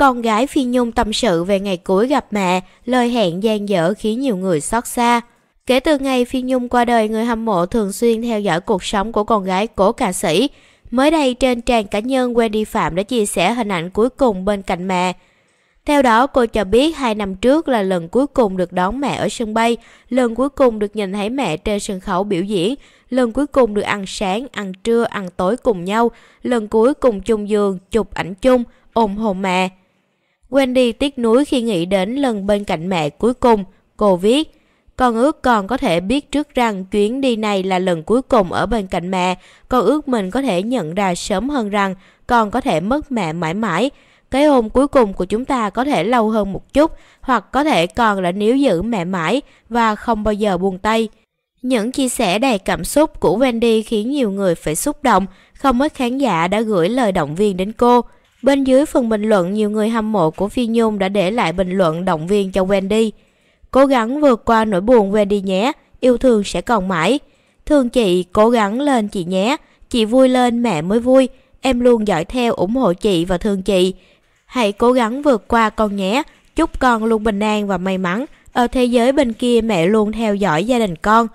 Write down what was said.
Con gái Phi Nhung tâm sự về ngày cuối gặp mẹ, lời hẹn gian dở khiến nhiều người xót xa. Kể từ ngày Phi Nhung qua đời, người hâm mộ thường xuyên theo dõi cuộc sống của con gái cố ca sĩ. Mới đây trên trang cá nhân Wendy Phạm đã chia sẻ hình ảnh cuối cùng bên cạnh mẹ. Theo đó, cô cho biết hai năm trước là lần cuối cùng được đón mẹ ở sân bay, lần cuối cùng được nhìn thấy mẹ trên sân khấu biểu diễn, lần cuối cùng được ăn sáng, ăn trưa, ăn tối cùng nhau, lần cuối cùng chung giường, chụp ảnh chung, ôm hôn mẹ. Wendy tiếc nuối khi nghĩ đến lần bên cạnh mẹ cuối cùng. Cô viết, con ước con có thể biết trước rằng chuyến đi này là lần cuối cùng ở bên cạnh mẹ. Con ước mình có thể nhận ra sớm hơn rằng con có thể mất mẹ mãi mãi. Cái hôn cuối cùng của chúng ta có thể lâu hơn một chút, hoặc có thể con đã níu giữ mẹ mãi và không bao giờ buông tay. Những chia sẻ đầy cảm xúc của Wendy khiến nhiều người phải xúc động, không ít khán giả đã gửi lời động viên đến cô. Bên dưới phần bình luận, nhiều người hâm mộ của Phi Nhung đã để lại bình luận động viên cho Wendy. Cố gắng vượt qua nỗi buồn Wendy nhé, yêu thương sẽ còn mãi. Thương chị, cố gắng lên chị nhé, chị vui lên mẹ mới vui, em luôn dõi theo ủng hộ chị và thương chị. Hãy cố gắng vượt qua con nhé, chúc con luôn bình an và may mắn. Ở thế giới bên kia mẹ luôn theo dõi gia đình con.